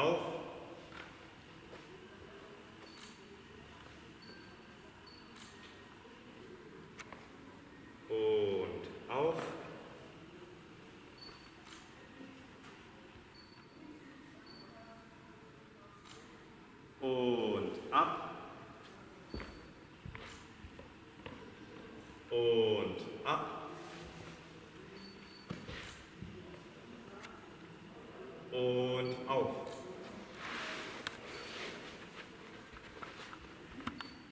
auch und auf. Und ab. Und ab. Und auf.